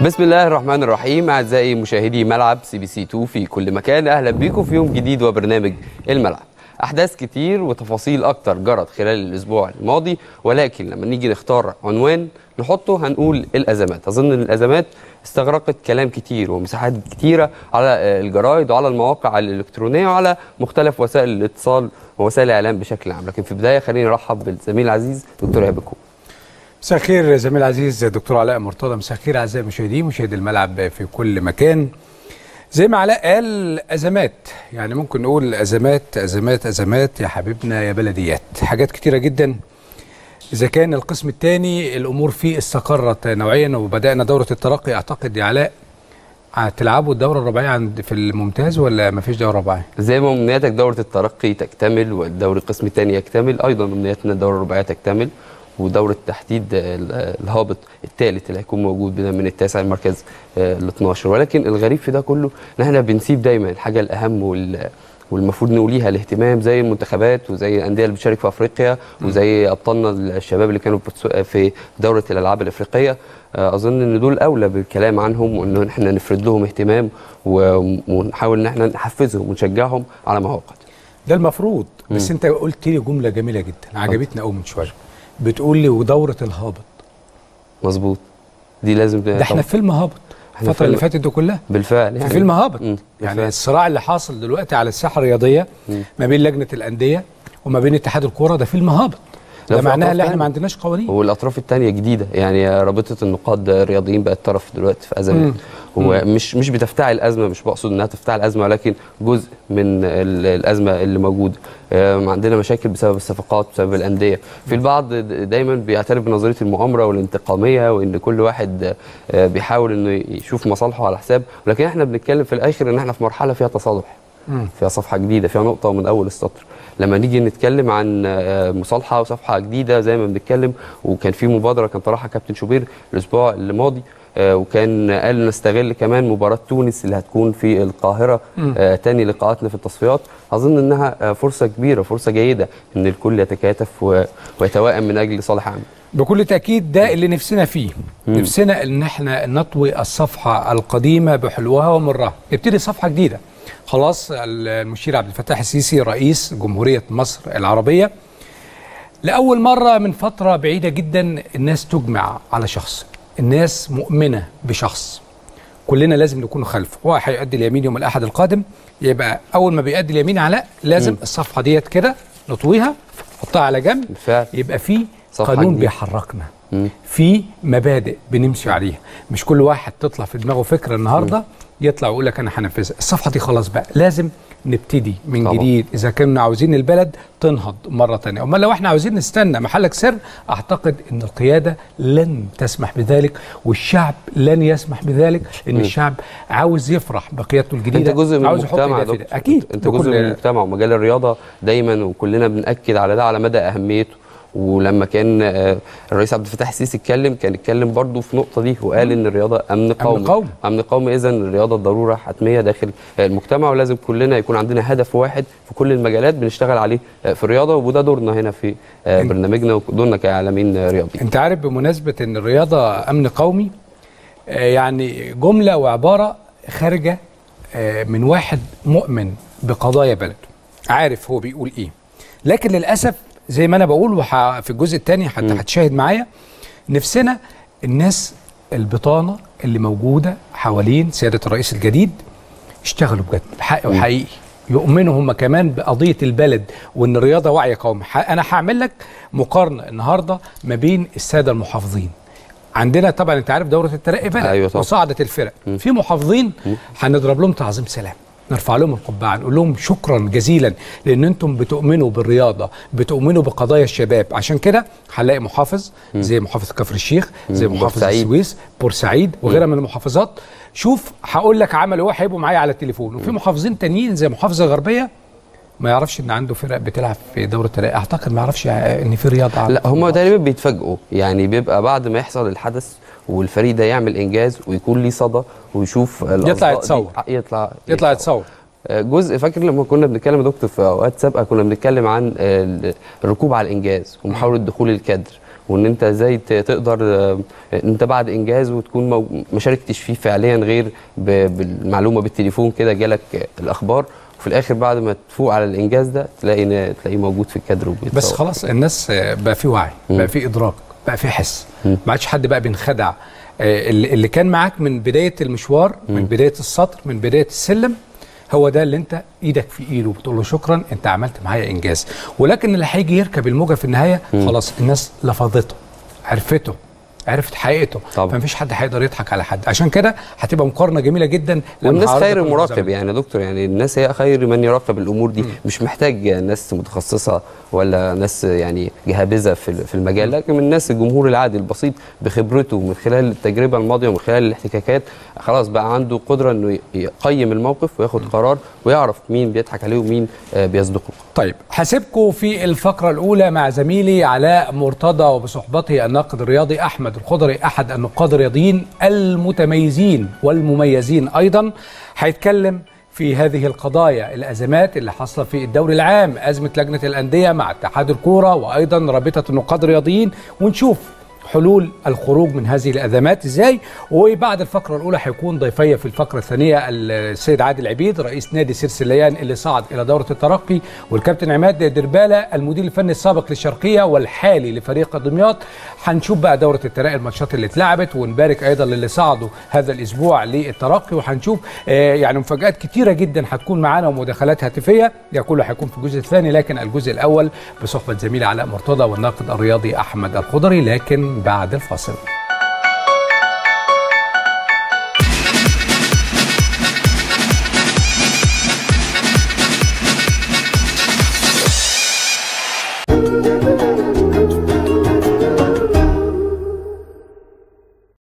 بسم الله الرحمن الرحيم أعزائي مشاهدي ملعب CBC 2 في كل مكان أهلا بيكم في يوم جديد وبرنامج الملعب. أحداث كتير وتفاصيل أكتر جرت خلال الأسبوع الماضي ولكن لما نيجي نختار عنوان نحطه هنقول الأزمات. أظن إن الأزمات استغرقت كلام كتير ومساحات كتيرة على الجرايد وعلى المواقع الإلكترونية وعلى مختلف وسائل الاتصال ووسائل الإعلام بشكل عام. لكن في البداية خليني أرحب بالزميل العزيز دكتور ايهاب مساء الخير زميل العزيز دكتور علاء مرتضى مساء الخير أعزائي المشاهدين مشاهدي الملعب في كل مكان. زي ما علاء قال أزمات يعني ممكن نقول أزمات أزمات أزمات يا حبيبنا يا بلديات. حاجات كتيرة جدا. إذا كان القسم الثاني الأمور فيه استقرت نوعيا وبدأنا دورة الترقي. أعتقد يا علاء هتلعبوا الدورة الرباعيه عند في الممتاز ولا ما فيش دورة رباعيه؟ زي ما أمنياتك دورة الترقي تكتمل والدوري القسم الثاني يكتمل. أيضا أمنياتنا الدورة الرباعيه تكتمل. ودورة تحديد الهابط الثالث اللي هيكون موجود من التاسع المركز ال 12 ولكن الغريب في ده كله إن إحنا بنسيب دايما الحاجة الأهم وال والمفروض نوليها الاهتمام زي المنتخبات وزي الأندية اللي بتشارك في أفريقيا وزي أبطالنا الشباب اللي كانوا في دورة الألعاب الأفريقية. أظن إن دول أولى بالكلام عنهم وإن إحنا نفرد لهم اهتمام ونحاول إن إحنا نحفزهم ونشجعهم على ما هو قادم ده المفروض. بس أنت قلت لي جملة جميلة جدا عجبتني قوي من شوية. بتقول لي ودورة الهابط. مظبوط. دي لازم ده إحنا في فيلم هابط. الفترة اللي فاتت دي كلها. بالفعل يعني. في فيلم هابط. يعني. الصراع اللي حاصل دلوقتي على الساحة الرياضية مم. ما بين لجنة الأندية وما بين اتحاد الكورة ده فيلم هابط. ده معناها إن إحنا ما عندناش قوانين. والأطراف الثانية جديدة. يعني رابطة النقاد الرياضيين بقت طرف دلوقتي في أزمات. هو مش مش بتفتعل أزمة مش بقصد إنها تفتعل أزمة ولكن جزء من الأزمة اللي موجودة. عندنا مشاكل بسبب الصفقات بسبب الأندية. في البعض دايما بيعترف بنظرية المؤامرة والانتقامية وإن كل واحد بيحاول إنه يشوف مصالحه على حساب. ولكن إحنا بنتكلم في الآخر إن إحنا في مرحلة فيها تصالح. فيها صفحة جديدة فيها نقطة من أول السطر. لما نيجي نتكلم عن مصالحة وصفحة جديدة زي ما بنتكلم وكان في مبادرة كان طرحها كابتن شوبير الأسبوع الماضي وكان قال نستغل كمان مباراة تونس اللي هتكون في القاهرة آه تاني لقاءاتنا في التصفيات. أظن إنها فرصة كبيرة فرصة جيدة إن الكل يتكاتف ويتوائم من أجل صالح عام بكل تأكيد ده اللي نفسنا فيه. مم. نفسنا إن إحنا نطوي الصفحة القديمة بحلوها ومرها. نبتدي صفحة جديدة. خلاص المشير عبد الفتاح السيسي رئيس جمهورية مصر العربية. لأول مرة من فترة بعيدة جدا الناس تجمع على شخص. الناس مؤمنة بشخص كلنا لازم نكون خلفه هو هيؤدي اليمين يوم الأحد القادم يبقى أول ما بيؤدي اليمين علاء لازم م. الصفحة ديت كده نطويها نحطها على جنب بالفعل. يبقى في قانون بيحركنا في مبادئ بنمشي عليها. مش كل واحد تطلع في دماغه فكرة النهارده. يطلع ويقول لك أنا هنفذها. الصفحة دي خلاص بقى. لازم نبتدي من طبعا. جديد. إذا كنا عاوزين البلد تنهض مرة ثانية أمال لو إحنا عاوزين نستنى محلك سر أعتقد إن القيادة لن تسمح بذلك والشعب لن يسمح بذلك إن م. الشعب عاوز يفرح بقيادته الجديدة أنت جزء من المجتمع أكيد. أنت جزء من المجتمع ومجال الرياضة دايما وكلنا بنأكد على ده على مدى أهميته. ولما كان الرئيس عبد الفتاح السيسي اتكلم كان اتكلم برضه في النقطه دي وقال إن الرياضة أمن قومي امن قومي أمن قومي اذا الرياضة ضرورة حتمية داخل المجتمع ولازم كلنا يكون عندنا هدف واحد في كل المجالات بنشتغل عليه في الرياضة وده دورنا هنا في برنامجنا ودورنا كاعلاميين رياضيين. أنت عارف بمناسبة إن الرياضة أمن قومي يعني جملة وعبارة خارجة من واحد مؤمن بقضايا بلده. عارف هو بيقول إيه. لكن للأسف زي ما أنا بقول وح... في الجزء الثاني حتى هتشاهد معايا نفسنا الناس البطانة اللي موجودة حوالين سيادة الرئيس الجديد يشتغلوا بجد. بحق وحقيقي. يؤمنوا هم كمان بقضية البلد وإن الرياضة وعي قومي أنا هعمل لك مقارنة النهارده ما بين السادة المحافظين. عندنا طبعا أنت عارف دورة الترقي بلد أيوة طبعا. وصعدت الفرق. م. في محافظين هنضرب لهم تعظيم سلام. نرفع لهم القبعة نقول لهم شكرا جزيلا لأن أنتم بتؤمنوا بالرياضة بتؤمنوا بقضايا الشباب. عشان كده هنلاقي محافظ زي محافظ كفر الشيخ زي. محافظ. السويس بورسعيد وغيرها من المحافظات. شوف هقول لك عملوا إيه هيبقوا معايا على التليفون. وفي محافظين تانيين زي محافظة الغربيه ما يعرفش إن عنده فرق بتلعب في دورة أعتقد ما يعرفش إن في رياضة لا هم تقريبا بيتفاجئوا. يعني بيبقى بعد ما يحصل الحدث والفريق ده يعمل إنجاز ويكون ليه صدى ويشوف الأصداء دي- يتصور. يطلع يطلع يتصور. جزء فاكر لما كنا بنتكلم يا دكتور في أوقات سابقة كنا بنتكلم عن ال- الركوب على الإنجاز ومحاولة دخول الكادر وإن أنت إزاي تقدر آه، أنت بعد إنجاز وتكون مو- ما شاركتش فيه فعليا غير ب- بالمعلومة بالتليفون كده جالك آه، الأخبار وفي الآخر بعد ما تفوق على الإنجاز ده تلاقي تلاقيه موجود في الكادر وبيتصور. بس خلاص الناس آه، بقى في وعي بقى في إدراك. بقى في حس. ما عادش حد بقى بينخدع. آه، اللي اللي كان معاك من بداية المشوار من بداية السطر من بداية السلم هو ده اللي انت إيدك في ايده بتقول له شكرا انت عملت معايا إنجاز. ولكن اللي هيجي يركب الموجة في النهاية خلاص الناس لفظته عرفته. عرفت حقيقته. طبعا. فمفيش حد هيقدر يضحك على حد. عشان كده هتبقى مقارنة جميلة جدا والناس خير المزامنة. مراقب يعني يا دكتور يعني الناس هي خير من يراقب الأمور دي. مش محتاج ناس متخصصة ولا ناس يعني جهابذة في في المجال لكن من الناس الجمهور العادي البسيط بخبرته من خلال التجربة الماضية ومن خلال الاحتكاكات خلاص بقى عنده قدرة إنه يقيم الموقف وياخد قرار ويعرف مين بيضحك عليه ومين آه، بيصدقه. طيب هسيبكم في الفقرة الأولى مع زميلي علاء مرتضى وبصحبته الناقد الرياضي أحمد الخضري أحد النقاد الرياضيين المتميزين والمميزين أيضا هيتكلم في هذه القضايا الأزمات اللي حصلت في الدوري العام أزمة لجنة الأندية مع اتحاد الكورة وأيضا رابطة النقاد الرياضيين ونشوف حلول الخروج من هذه الأزمات. إزاي؟ وبعد الفقرة الأولى هيكون ضيفي في الفقرة الثانية السيد عادل عبيد رئيس نادي سرسليان اللي صعد إلى دورة الترقي والكابتن عماد دربالة المدير الفني السابق للشرقية والحالي لفريق دمياط هنشوف بقى دورة الترقي الماتشات اللي اتلعبت ونبارك أيضا للي صعدوا هذا الأسبوع للترقي. وهنشوف آه، يعني مفاجآت كتيرة جدا هتكون معانا ومداخلات هاتفية. ده كله هيكون في الجزء الثاني لكن الجزء الأول بصحبة زميلي علاء مرتضى والناقد الرياضي أحمد الخضري. لكن بعد الفاصل.